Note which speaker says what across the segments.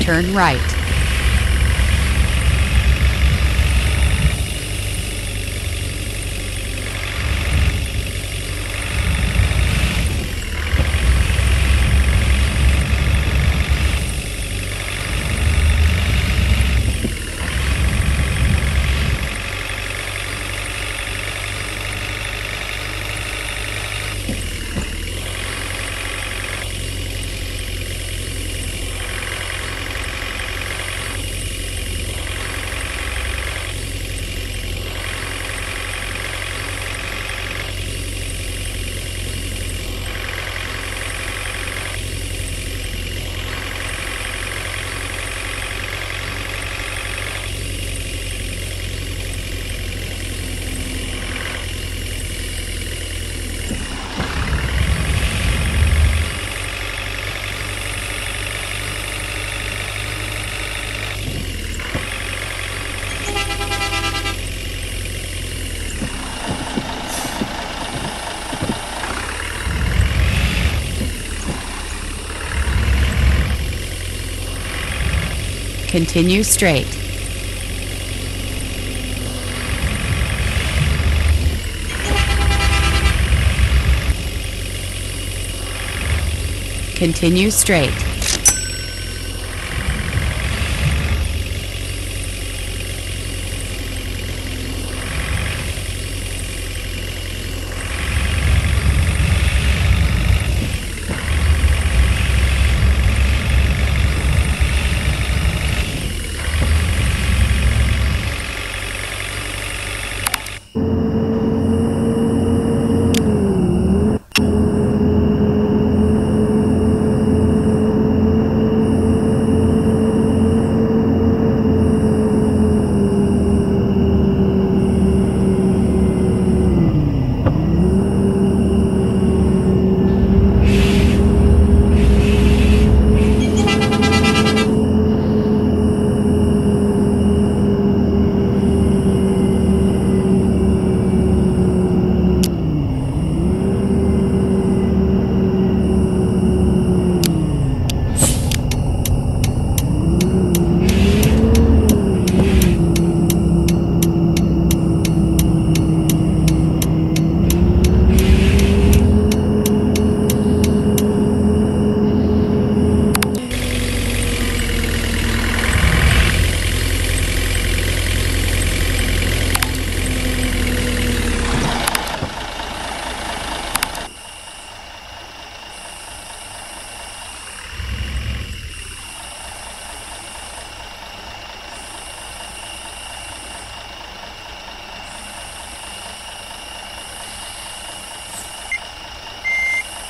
Speaker 1: Turn right. Continue straight. Continue straight.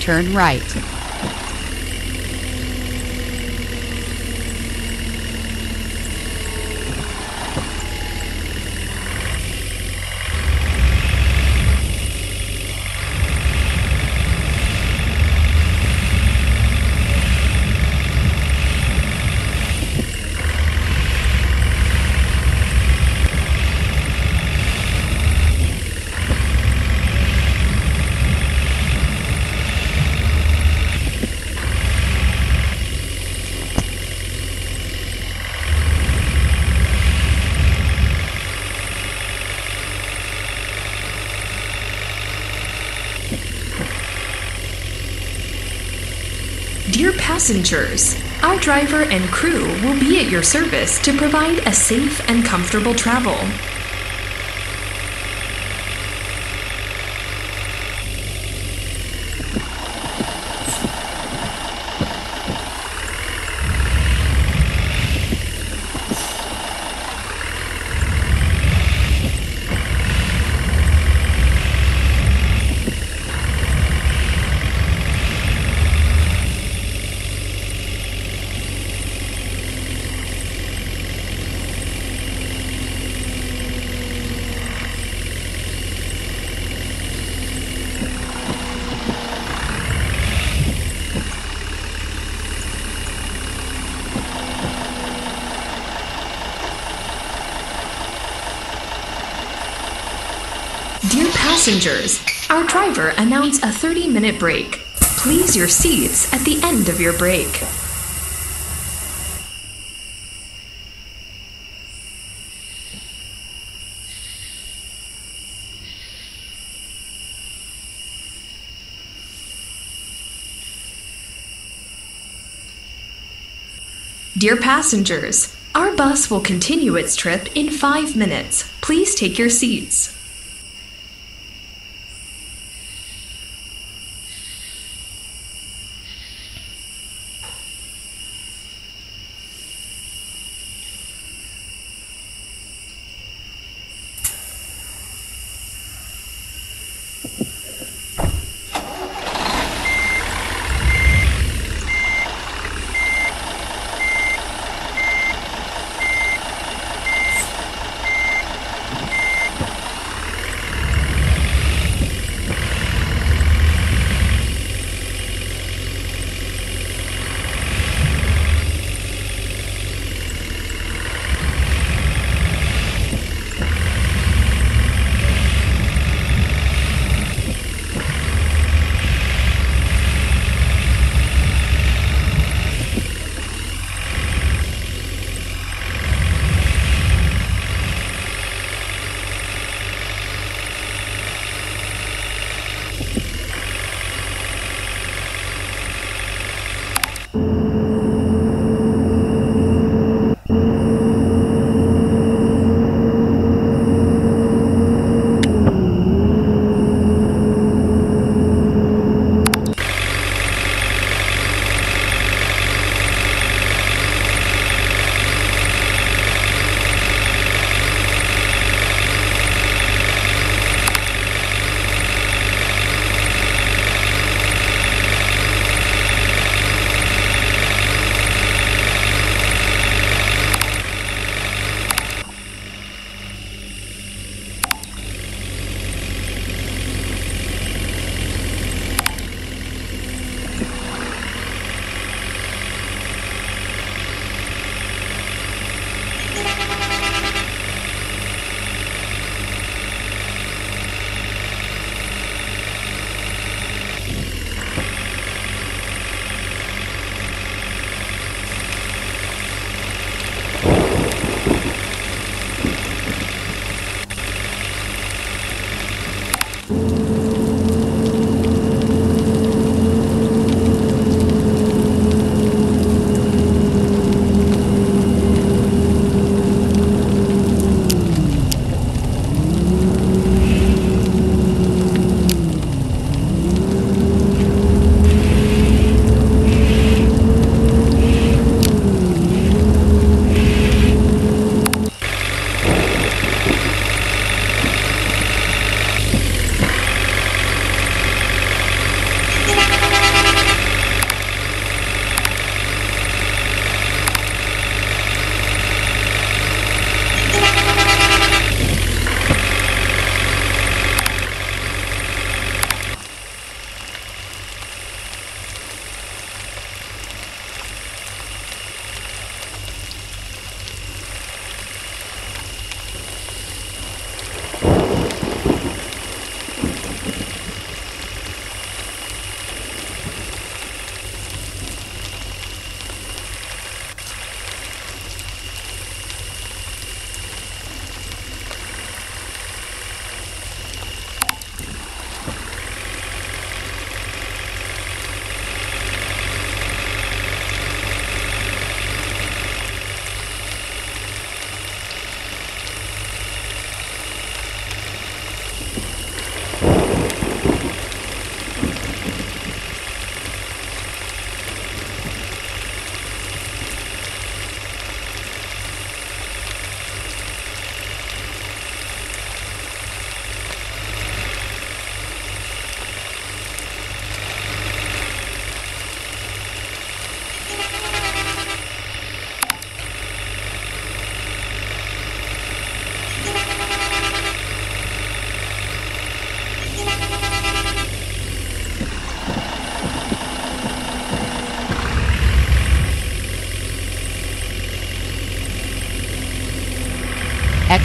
Speaker 1: Turn right.
Speaker 2: Dear passengers, our driver and crew will be at your service to provide a safe and comfortable travel. Dear passengers, our driver announced a 30 minute break. Please your seats at the end of your break. Dear passengers, our bus will continue its trip in five minutes. Please take your seats.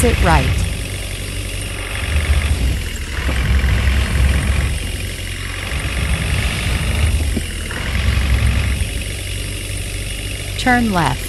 Speaker 1: Exit right. Turn left.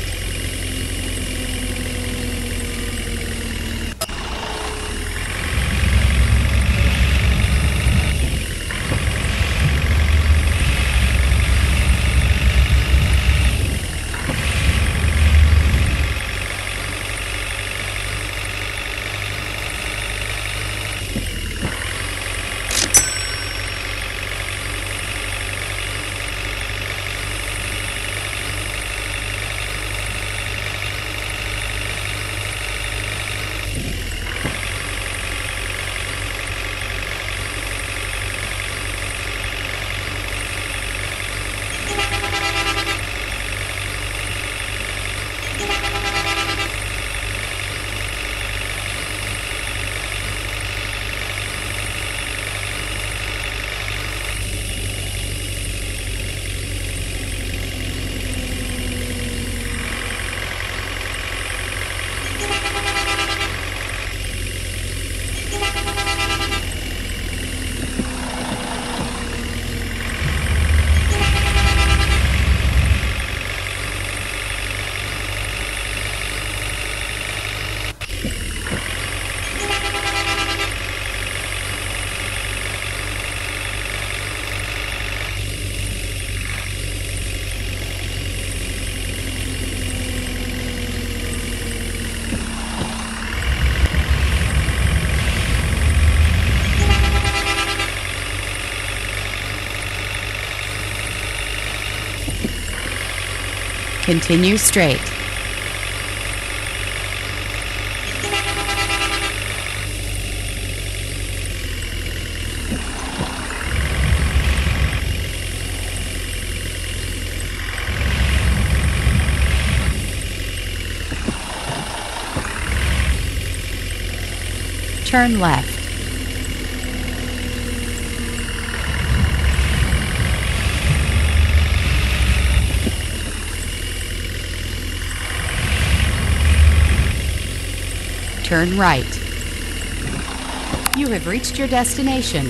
Speaker 1: Continue straight. Turn left. Turn right. You have reached your destination.